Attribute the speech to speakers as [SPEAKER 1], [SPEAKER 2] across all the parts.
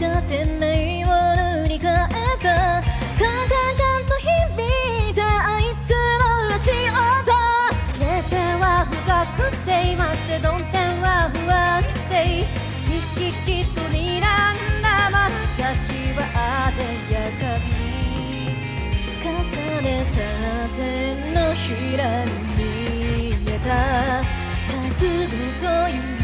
[SPEAKER 1] か店名を塗り替えた。カンカンと響いたあいつの足音オだ
[SPEAKER 2] は深くていましてどん天は不安定。ひききっと睨んだましは艶やかに
[SPEAKER 1] 重ねた天のひらに見えた。覚悟という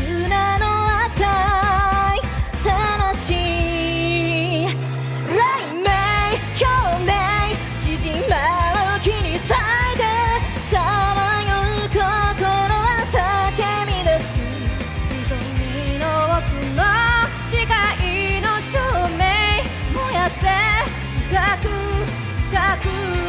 [SPEAKER 1] Kaku, kaku.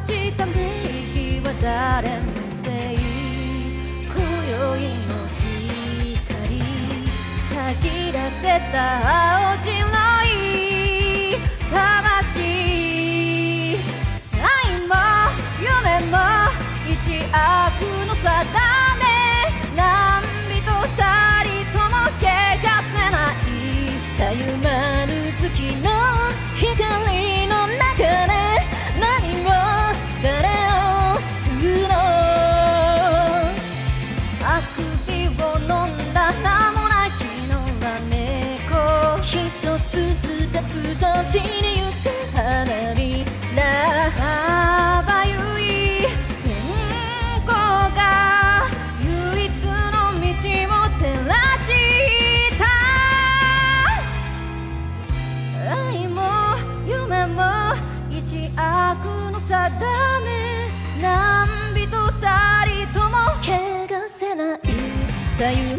[SPEAKER 1] 落
[SPEAKER 2] ちたは誰のせい？今宵り吐きら
[SPEAKER 1] せた
[SPEAKER 2] 青汁大運